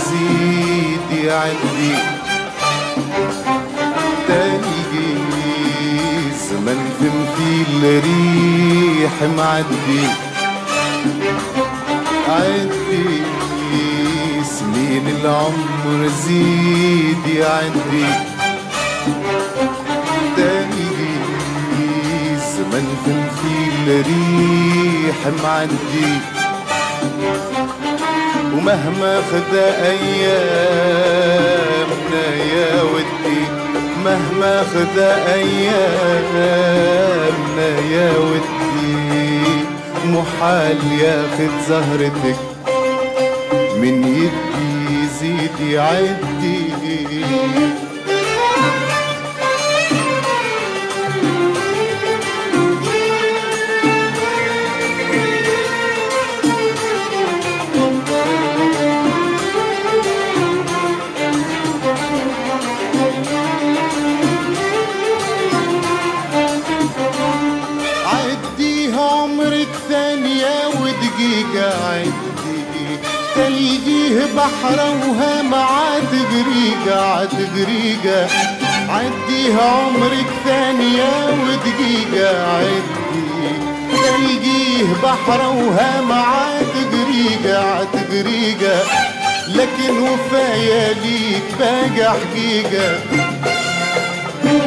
العمر زيد يعدي تلقي زمن في الريح معدي. عدي سنين العمر زيد يعدي تلقي زمن في الريح معدي. ومهما خدا أيامنا يا ودي مهما خدا أيامنا يا ودي. محال ياخد زهرتك من يدي يزيد يعدي. تلقيه بحر وهام عتغريقة عتغريقة عديها عمرك ثانية ودقيقة. عدي تلقيه بحر وهام عتغريقة عتغريقة لكن وفايا ليك باقى حقيقة.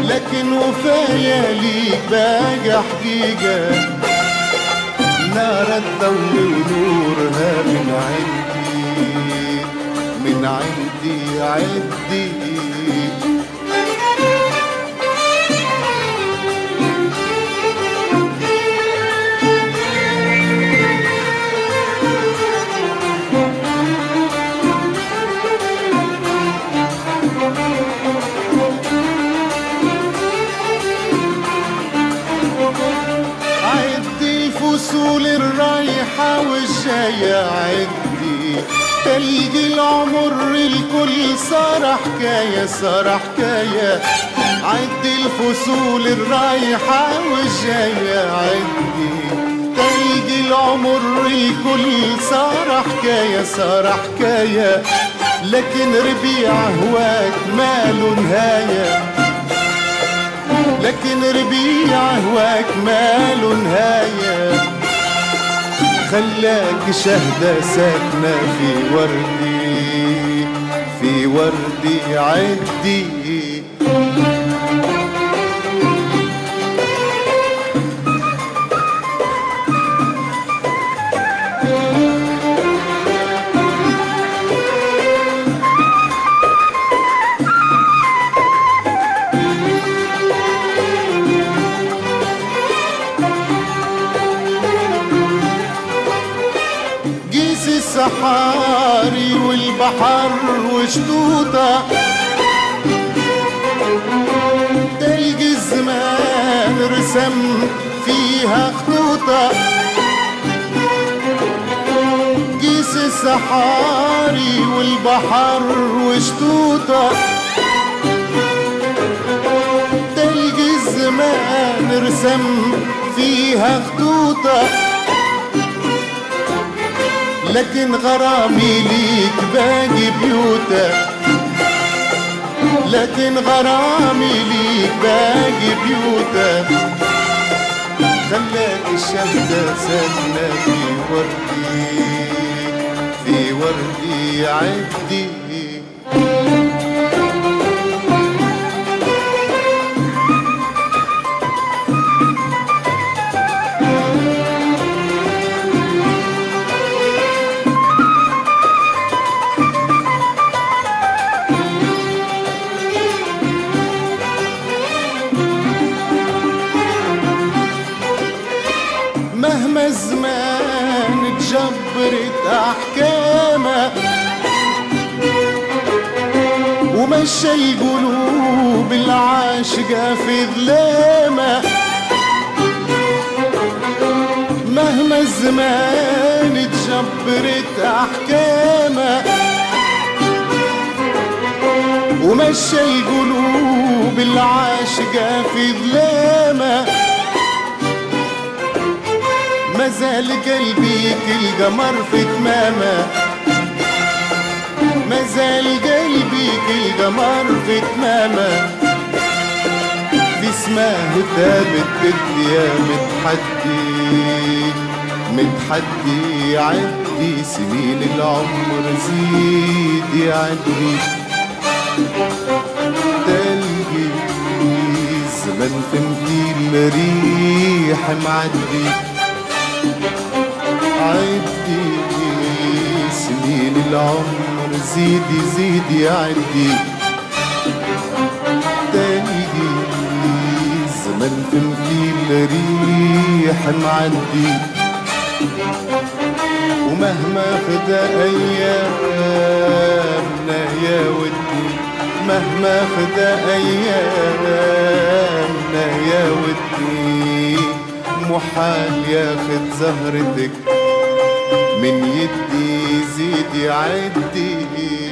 لكن وفايا ليك باقى حقيقة. نار تضوي ونورها من عندي من عندي عدي عدي الفصول الرايحة والجاية عدي تلقي العمر الكل صار حكاية صار حكاية عدي الفصول الرايحة والجاية عدي تلقي العمر الكل صار حكاية صار حكاية لكن ربيع هواك ماله نهايه لكن ربيع هواك ماله نهاية خلاك شهدة ساكنة في وردي في وردي عدي. الصحاري والبحر وشطوطة تلقي الزمان رسم فيها خطوطة. قيس الصحاري والبحر وشطوطة تلقي الزمان رسم فيها خطوطة. لكن غرامي ليك باقي بيوتك. لكن غرامي ليك باقي بيوتك. خلاك الشهدة ساكنة في وردي في وردي عدي. مهما الزمان تجبرت أحكامه ومشى القلوب العاشقة في ظلامة. مهما الزمان تجبرت أحكامه ومشى القلوب العاشقة في ظلامه. مازال قلبي كل قمر في تمامه. مازال قلبي كل قمر في تمامه. في سماه ثابت بالديا متحدي. متحدي عدي سنين العمر زيد يعدي تلقي زمن تمثيل ريح معدي. العمر زيدي زيدي عدي تلقي زمن تمثيل ريح معدي. ومهما خدا أيامنا يا ودي مهما خدا أيامنا يا ودي. محال ياخد زهرتك من يدي زيدي عدي.